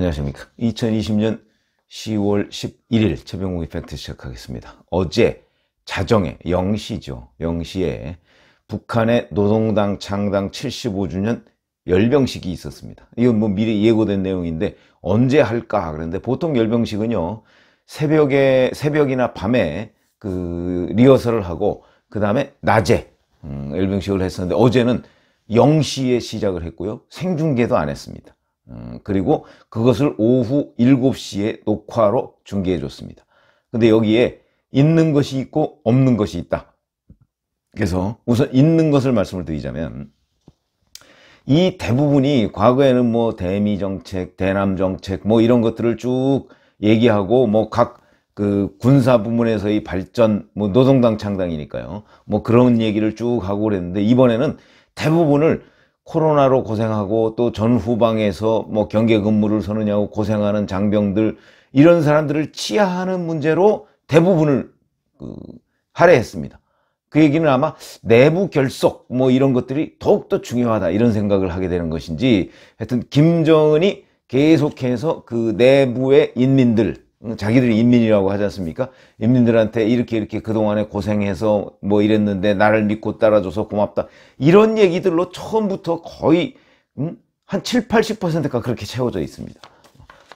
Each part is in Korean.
안녕하십니까. 2020년 10월 11일 최병욱의 팩트 시작하겠습니다. 어제 자정에 0시죠. 0시에 북한의 노동당 창당 75주년 열병식이 있었습니다. 이건 뭐 미리 예고된 내용인데 언제 할까 그런데 보통 열병식은요 새벽에 새벽이나 밤에 그 리허설을 하고 그 다음에 낮에 음, 열병식을 했었는데 어제는 0시에 시작을 했고요 생중계도 안 했습니다. 음, 그리고 그것을 오후 7시에 녹화로 중계해 줬습니다. 근데 여기에 있는 것이 있고 없는 것이 있다. 그래서 우선 있는 것을 말씀을 드리자면 이 대부분이 과거에는 뭐 대미 정책, 대남 정책 뭐 이런 것들을 쭉 얘기하고 뭐 각 그 군사 부문에서의 발전, 뭐 노동당 창당이니까요. 뭐 그런 얘기를 쭉 하고 그랬는데 이번에는 대부분을 코로나로 고생하고 또 전후방에서 뭐 경계 근무를 서느냐고 고생하는 장병들 이런 사람들을 치하하는 문제로 대부분을 그 할애했습니다. 그 얘기는 아마 내부 결속 뭐 이런 것들이 더욱더 중요하다 이런 생각을 하게 되는 것인지 하여튼 김정은이 계속해서 그 내부의 인민들 자기들이 인민이라고 하지 않습니까? 인민들한테 이렇게 이렇게 그동안에 고생해서 뭐 이랬는데 나를 믿고 따라줘서 고맙다. 이런 얘기들로 처음부터 거의 음? 한 7, 80%가 그렇게 채워져 있습니다.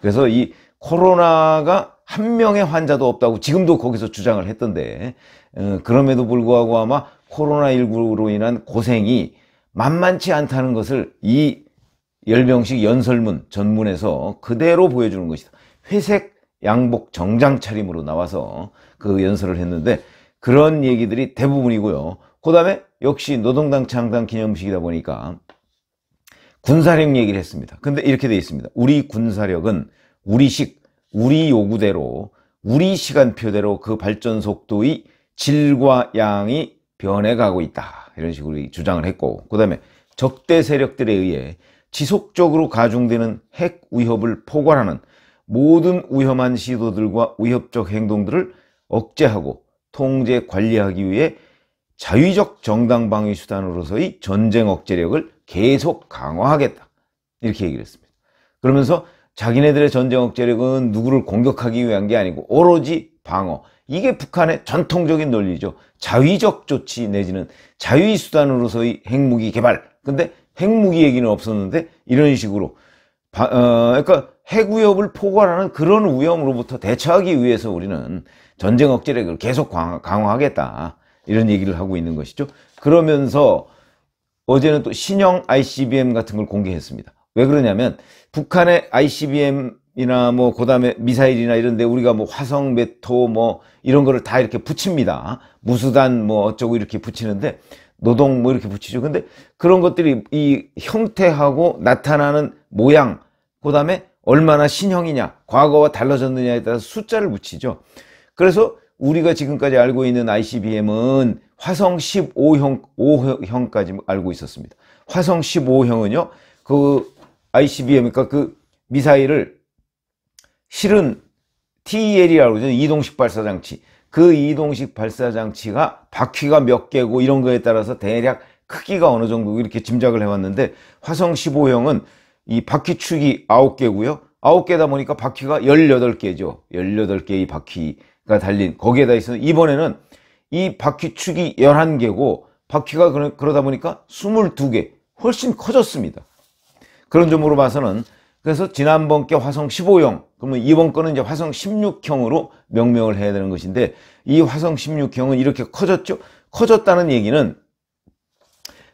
그래서 이 코로나가 한 명의 환자도 없다고 지금도 거기서 주장을 했던데 어, 그럼에도 불구하고 아마 코로나19로 인한 고생이 만만치 않다는 것을 이 열병식 연설문 전문에서 그대로 보여주는 것이다. 회색 양복 정장 차림으로 나와서 그 연설을 했는데 그런 얘기들이 대부분이고요. 그 다음에 역시 노동당 창당 기념식이다 보니까 군사력 얘기를 했습니다. 근데 이렇게 되어 있습니다. 우리 군사력은 우리식, 우리 요구대로, 우리 시간표대로 그 발전 속도의 질과 양이 변해가고 있다. 이런 식으로 주장을 했고, 그 다음에 적대 세력들에 의해 지속적으로 가중되는 핵 위협을 포괄하는 모든 위험한 시도들과 위협적 행동들을 억제하고 통제 관리하기 위해 자위적 정당 방위 수단으로서의 전쟁 억제력을 계속 강화하겠다. 이렇게 얘기를 했습니다. 그러면서 자기네들의 전쟁 억제력은 누구를 공격하기 위한 게 아니고 오로지 방어. 이게 북한의 전통적인 논리죠. 자위적 조치 내지는 자위 수단으로서의 핵무기 개발. 근데 핵무기 얘기는 없었는데 이런 식으로 바, 어, 그러니까 핵 위협을 포괄하는 그런 위험으로부터 대처하기 위해서 우리는 전쟁 억제력을 계속 강화하겠다 이런 얘기를 하고 있는 것이죠. 그러면서 어제는 또 신형 ICBM 같은 걸 공개했습니다. 왜 그러냐면 북한의 ICBM이나 뭐 그 다음에 미사일이나 이런데 우리가 뭐 화성 메토 뭐 이런 거를 다 이렇게 붙입니다. 무수단 뭐 어쩌고 이렇게 붙이는데 노동 뭐 이렇게 붙이죠. 근데 그런 것들이 이 형태하고 나타나는 모양 그 다음에 얼마나 신형이냐, 과거와 달라졌느냐에 따라서 숫자를 붙이죠. 그래서 우리가 지금까지 알고 있는 ICBM은 화성 15형, 5형까지 알고 있었습니다. 화성 15형은요, 그 ICBM, 그러니까 그 미사일을 실은 TEL이라고 그러죠. 이동식 발사장치. 그 이동식 발사장치가 바퀴가 몇 개고 이런 거에 따라서 대략 크기가 어느 정도 이렇게 짐작을 해왔는데 화성 15형은 이 바퀴축이 9개고요. 9개다 보니까 바퀴가 18개죠. 18개의 바퀴가 달린 거기에다 있어서 이번에는 이 바퀴축이 11개고 바퀴가 그러다 보니까 22개 훨씬 커졌습니다. 그런 점으로 봐서는 그래서 지난번 게 화성 15형 그러면 이번 거는 이제 화성 16형으로 명명을 해야 되는 것인데 이 화성 16형은 이렇게 커졌죠. 커졌다는 얘기는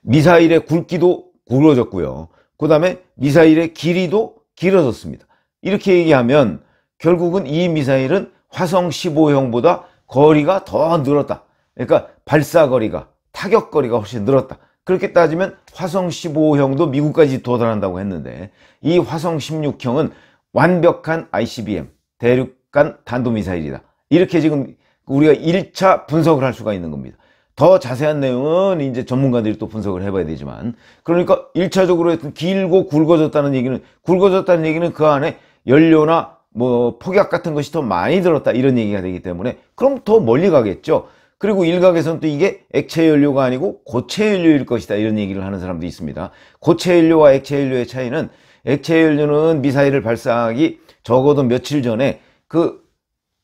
미사일의 굵기도 굵어졌고요. 그 다음에 미사일의 길이도 길어졌습니다. 이렇게 얘기하면 결국은 이 미사일은 화성 15형보다 거리가 더 늘었다. 그러니까 발사거리가, 타격거리가 훨씬 늘었다. 그렇게 따지면 화성 15형도 미국까지 도달한다고 했는데 이 화성 16형은 완벽한 ICBM, 대륙간 단도미사일이다. 이렇게 지금 우리가 1차 분석을 할 수가 있는 겁니다. 더 자세한 내용은 이제 전문가들이 또 분석을 해봐야 되지만 그러니까 1차적으로 했던 길고 굵어졌다는 얘기는 굵어졌다는 얘기는 그 안에 연료나 뭐 폭약 같은 것이 더 많이 들었다 이런 얘기가 되기 때문에 그럼 더 멀리 가겠죠. 그리고 일각에서는 또 이게 액체 연료가 아니고 고체 연료일 것이다 이런 얘기를 하는 사람도 있습니다. 고체 연료와 액체 연료의 차이는 액체 연료는 미사일을 발사하기 적어도 며칠 전에 그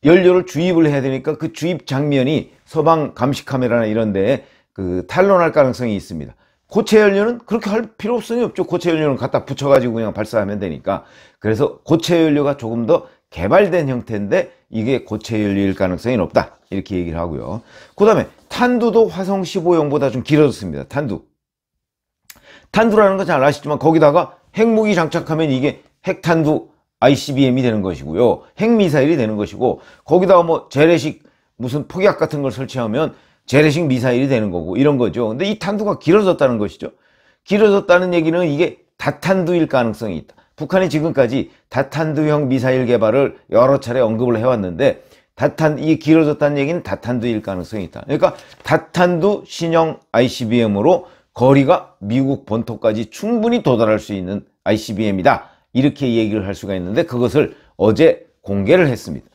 연료를 주입을 해야 되니까 그 주입 장면이 서방 감시 카메라나 이런 데에 그 탄론할 가능성이 있습니다. 고체 연료는 그렇게 할 필요성이 없죠. 고체 연료는 갖다 붙여가지고 그냥 발사하면 되니까. 그래서 고체 연료가 조금 더 개발된 형태인데 이게 고체 연료일 가능성이 높다. 이렇게 얘기를 하고요. 그 다음에 탄두도 화성 15형보다 좀 길어졌습니다. 탄두. 탄두라는 건 잘 아시지만 거기다가 핵무기 장착하면 이게 핵탄두 ICBM이 되는 것이고요. 핵미사일이 되는 것이고 거기다가 뭐 재래식 무슨 폭약 같은 걸 설치하면 재래식 미사일이 되는 거고 이런 거죠. 근데 이 탄두가 길어졌다는 것이죠. 길어졌다는 얘기는 이게 다탄두일 가능성이 있다. 북한이 지금까지 다탄두형 미사일 개발을 여러 차례 언급을 해왔는데 다탄 이 길어졌다는 얘기는 다탄두일 가능성이 있다. 그러니까 다탄두 신형 ICBM으로 거리가 미국 본토까지 충분히 도달할 수 있는 ICBM이다. 이렇게 얘기를 할 수가 있는데 그것을 어제 공개를 했습니다.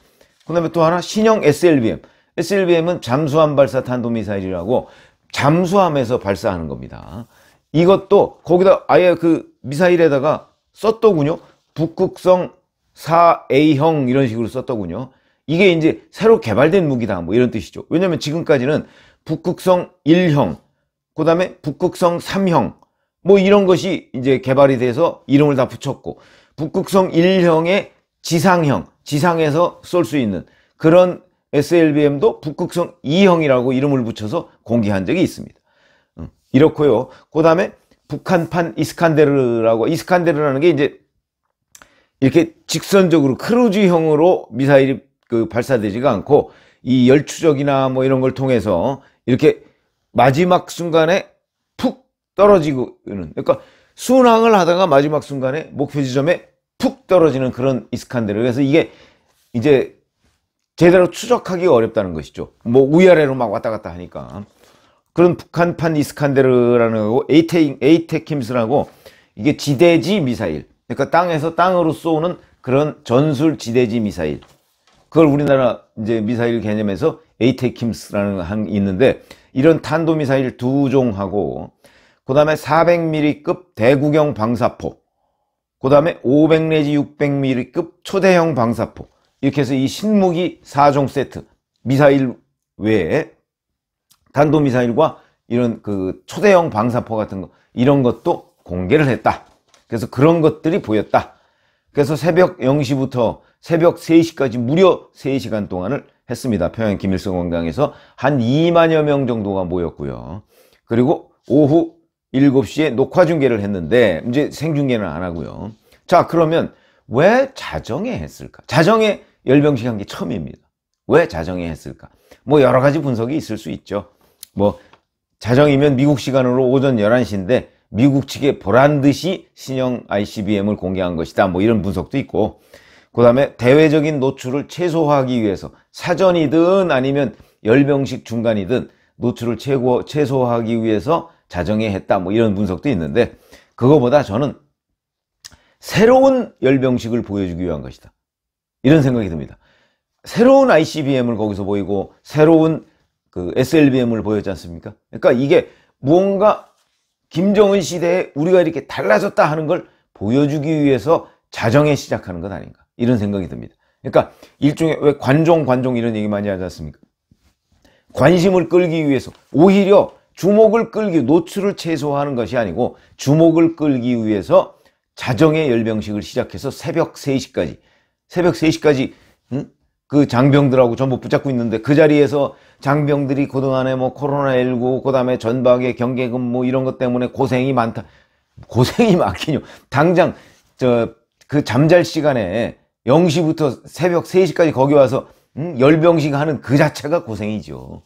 그 다음에 또 하나 신형 SLBM. SLBM은 잠수함 발사 탄도미사일이라고 잠수함에서 발사하는 겁니다. 이것도 거기다 아예 그 미사일에다가 썼더군요. 북극성 4A형 이런 식으로 썼더군요. 이게 이제 새로 개발된 무기다 뭐 이런 뜻이죠. 왜냐면 지금까지는 북극성 1형, 그 다음에 북극성 3형 뭐 이런 것이 이제 개발이 돼서 이름을 다 붙였고 북극성 1형의 지상형, 지상에서 쏠 수 있는 그런 SLBM도 북극성 2형이라고 이름을 붙여서 공개한 적이 있습니다. 이렇고요. 그 다음에 북한판 이스칸데르라고 이스칸데르라는 게 이제 이렇게 직선적으로 크루즈형으로 미사일이 그 발사되지가 않고 이 열추적이나 뭐 이런 걸 통해서 이렇게 마지막 순간에 푹 떨어지고 는 그러니까 순항을 하다가 마지막 순간에 목표 지점에 푹 떨어지는 그런 이스칸데르 그래서 이게 이제 제대로 추적하기가 어렵다는 것이죠. 뭐 위아래로 막 왔다 갔다 하니까. 그런 북한판 이스칸데르라는 거고 에이테, 에이테킴스라고 이게 지대지 미사일. 그러니까 땅에서 땅으로 쏘는 그런 전술 지대지 미사일. 그걸 우리나라 이제 미사일 개념에서 에이테킴스라는 한 있는데 이런 탄도 미사일 두 종하고 그 다음에 400mm급 대구경 방사포. 그 다음에 500 내지 600mm급 초대형 방사포. 이렇게 해서 이 신무기 4종 세트 미사일 외에 단도미사일과 이런 그 초대형 방사포 같은 거 이런 것도 공개를 했다. 그래서 그런 것들이 보였다. 그래서 새벽 0시부터 새벽 3시까지 무려 3시간 동안을 했습니다. 평양 김일성 광장에서 한 2만여 명 정도가 모였고요. 그리고 오후 7시에 녹화 중계를 했는데 이제 생중계는 안 하고요. 자 그러면 왜 자정에 했을까? 자정에 열병식 한 게 처음입니다. 왜 자정에 했을까? 뭐 여러 가지 분석이 있을 수 있죠. 뭐 자정이면 미국 시간으로 오전 11시인데 미국 측에 보란 듯이 신형 ICBM을 공개한 것이다. 뭐 이런 분석도 있고 그 다음에 대외적인 노출을 최소화하기 위해서 사전이든 아니면 열병식 중간이든 노출을 최고, 최소화하기 위해서 자정에 했다. 뭐 이런 분석도 있는데 그거보다 저는 새로운 열병식을 보여주기 위한 것이다. 이런 생각이 듭니다. 새로운 ICBM을 거기서 보이고 새로운 그 SLBM을 보였지 않습니까? 그러니까 이게 무언가 김정은 시대에 우리가 이렇게 달라졌다 하는 걸 보여주기 위해서 자정에 시작하는 것 아닌가 이런 생각이 듭니다. 그러니까 일종의 왜 관종 관종 이런 얘기 많이 하지 않습니까? 관심을 끌기 위해서 오히려 주목을 끌기 노출을 최소화하는 것이 아니고 주목을 끌기 위해서 자정의 열병식을 시작해서 새벽 3시까지 새벽 3시까지 응? 그 장병들하고 전부 붙잡고 있는데 그 자리에서 장병들이 그동안에 뭐 코로나19 그 다음에 전박의 경계근무 뭐 이런 것 때문에 고생이 많다 고생이 많긴요 당장 저 그 잠잘 시간에 0시부터 새벽 3시까지 거기 와서 응? 열병식 하는 그 자체가 고생이죠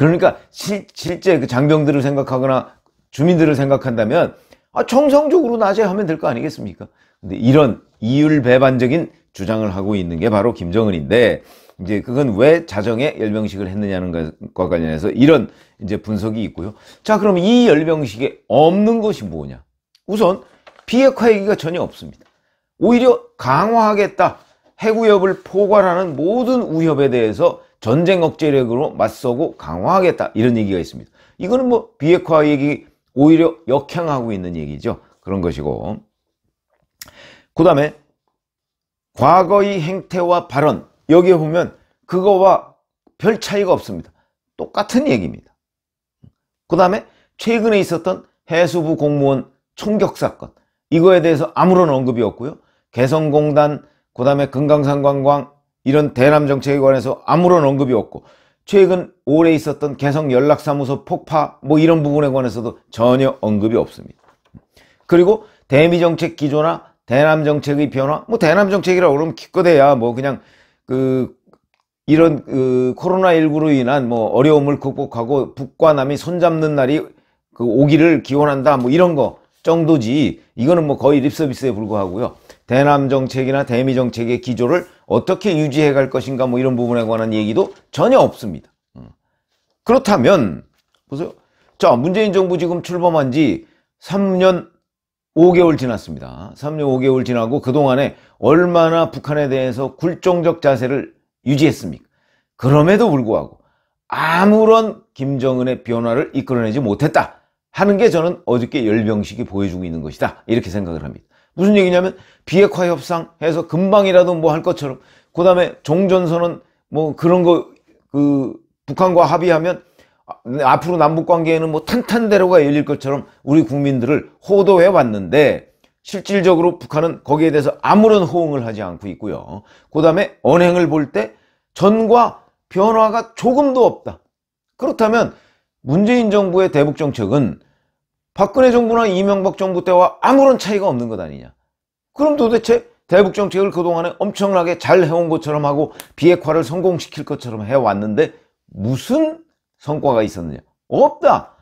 그러니까 실, 실제 그 장병들을 생각하거나 주민들을 생각한다면 아, 정상적으로 낮에 하면 될 거 아니겠습니까? 근데 이런 이율 배반적인 주장을 하고 있는 게 바로 김정은인데 이제 그건 왜 자정에 열병식을 했느냐는 것과 관련해서 이런 이제 분석이 있고요. 자, 그럼 이 열병식에 없는 것이 뭐냐? 우선 비핵화 얘기가 전혀 없습니다. 오히려 강화하겠다. 핵우협을 포괄하는 모든 우협에 대해서 전쟁 억제력으로 맞서고 강화하겠다. 이런 얘기가 있습니다. 이거는 뭐 비핵화 얘기 오히려 역향하고 있는 얘기죠. 그런 것이고. 그 다음에 과거의 행태와 발언 여기에 보면 그거와 별 차이가 없습니다. 똑같은 얘기입니다. 그 다음에 최근에 있었던 해수부 공무원 총격 사건 이거에 대해서 아무런 언급이 없고요. 개성공단 그 다음에 금강산 관광 이런 대남 정책에 관해서 아무런 언급이 없고 최근 올해 있었던 개성 연락사무소 폭파 뭐 이런 부분에 관해서도 전혀 언급이 없습니다. 그리고 대미 정책 기조나 대남 정책의 변화 뭐 대남 정책이라고 그러면 기껏해야 뭐 그냥 그 이런 그 코로나19로 인한 뭐 어려움을 극복하고 북과 남이 손잡는 날이 그 오기를 기원한다 뭐 이런 거 정도지 이거는 뭐 거의 립서비스에 불과하고요. 대남 정책이나 대미 정책의 기조를 어떻게 유지해 갈 것인가 뭐 이런 부분에 관한 얘기도 전혀 없습니다. 음. 그렇다면 보세요. 자 문재인 정부 지금 출범한 지 3년 5개월 지났습니다. 3년 5개월 지나고 그동안에 얼마나 북한에 대해서 굴종적 자세를 유지했습니까? 그럼에도 불구하고 아무런 김정은의 변화를 이끌어내지 못했다 하는 게 저는 어저께 열병식이 보여주고 있는 것이다 이렇게 생각을 합니다. 무슨 얘기냐면 비핵화 협상 해서 금방이라도 뭐 할 것처럼 그 다음에 종전선언 뭐 그런 거 그 북한과 합의하면 앞으로 남북 관계에는 뭐 탄탄대로가 열릴 것처럼 우리 국민들을 호도해 왔는데 실질적으로 북한은 거기에 대해서 아무런 호응을 하지 않고 있고요. 그 다음에 언행을 볼 때 전과 변화가 조금도 없다. 그렇다면 문재인 정부의 대북 정책은 박근혜 정부나 이명박 정부 때와 아무런 차이가 없는 것 아니냐. 그럼 도대체 대북 정책을 그동안에 엄청나게 잘 해온 것처럼 하고 비핵화를 성공시킬 것처럼 해왔는데 무슨 성과가 있었느냐? 없다.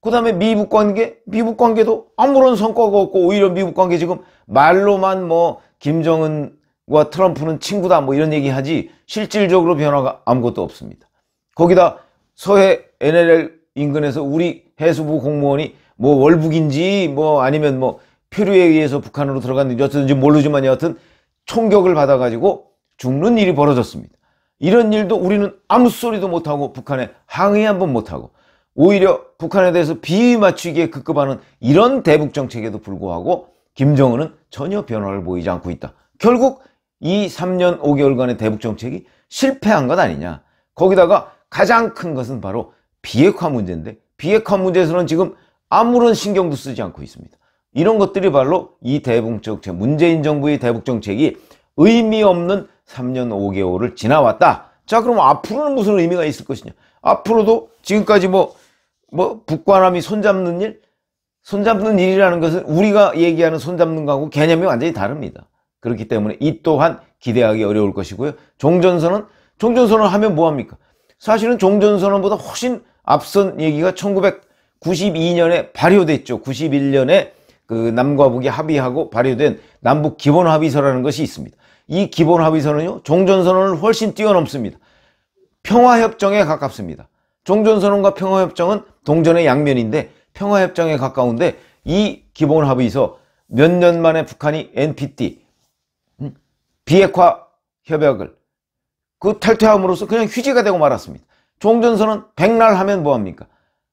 그 다음에 미북 관계, 미북 관계도 아무런 성과가 없고 오히려 미북 관계 지금 말로만 뭐 김정은과 트럼프는 친구다 뭐 이런 얘기 하지 실질적으로 변화가 아무것도 없습니다. 거기다 서해 NLL 인근에서 우리 해수부 공무원이 뭐 월북인지 뭐 아니면 뭐 표류에 의해서 북한으로 들어갔는지 어쩌든지 모르지만 여하튼 총격을 받아가지고 죽는 일이 벌어졌습니다. 이런 일도 우리는 아무 소리도 못하고 북한에 항의 한번 못하고 오히려 북한에 대해서 비위 맞추기에 급급하는 이런 대북 정책에도 불구하고 김정은은 전혀 변화를 보이지 않고 있다. 결국 이 3년 5개월간의 대북 정책이 실패한 것 아니냐. 거기다가 가장 큰 것은 바로 비핵화 문제인데 비핵화 문제에서는 지금 아무런 신경도 쓰지 않고 있습니다. 이런 것들이 바로 이 대북 정책, 문재인 정부의 대북 정책이 의미 없는 3년 5개월을 지나왔다. 자, 그럼 앞으로는 무슨 의미가 있을 것이냐? 앞으로도 지금까지 뭐, 뭐, 북과 남이 손잡는 일? 손잡는 일이라는 것은 우리가 얘기하는 손잡는 거하고 개념이 완전히 다릅니다. 그렇기 때문에 이 또한 기대하기 어려울 것이고요. 종전선언? 종전선언 하면 뭐합니까? 사실은 종전선언보다 훨씬 앞선 얘기가 1992년에 발효됐죠. 91년에 그 남과 북이 합의하고 발효된 남북 기본 합의서라는 것이 있습니다. 이 기본 합의서는요, 종전선언을 훨씬 뛰어넘습니다. 평화협정에 가깝습니다. 종전선언과 평화협정은 동전의 양면인데 평화협정에 가까운데 이 기본 합의서 몇 년 만에 북한이 NPT 음, 비핵화 협약을 그 탈퇴함으로써 그냥 휴지가 되고 말았습니다. 종전선언 백날 하면 뭐합니까?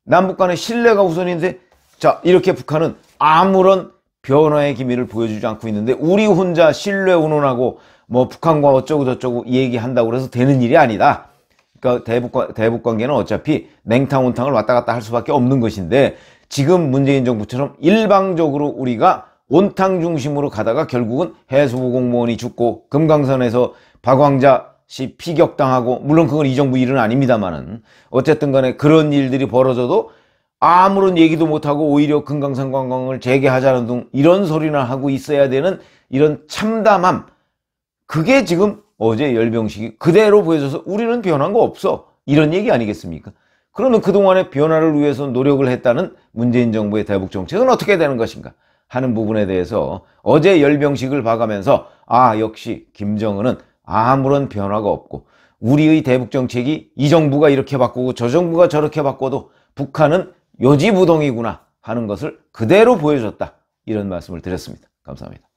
남북 간의 신뢰가 우선인데 자 이렇게 북한은 아무런 변화의 기미를 보여주지 않고 있는데 우리 혼자 신뢰 운운하고 뭐 북한과 어쩌고 저쩌고 얘기한다고 해서 되는 일이 아니다. 그러니까 대북, 대북 관계는 어차피 냉탕 온탕을 왔다 갔다 할 수밖에 없는 것인데 지금 문재인 정부처럼 일방적으로 우리가 온탕 중심으로 가다가 결국은 해수부 공무원이 죽고 금강산에서 박왕자 씨 피격당하고 물론 그건 이 정부 일은 아닙니다만은 어쨌든 간에 그런 일들이 벌어져도 아무런 얘기도 못하고 오히려 금강산 관광을 재개하자는 등 이런 소리나 하고 있어야 되는 이런 참담함 그게 지금 어제 열병식이 그대로 보여져서 우리는 변한 거 없어 이런 얘기 아니겠습니까? 그러면 그동안의 변화를 위해서 노력을 했다는 문재인 정부의 대북 정책은 어떻게 되는 것인가 하는 부분에 대해서 어제 열병식을 봐가면서 아 역시 김정은은 아무런 변화가 없고 우리의 대북 정책이 이 정부가 이렇게 바꾸고 저 정부가 저렇게 바꿔도 북한은 요지부동이구나 하는 것을 그대로 보여줬다. 이런 말씀을 드렸습니다. 감사합니다.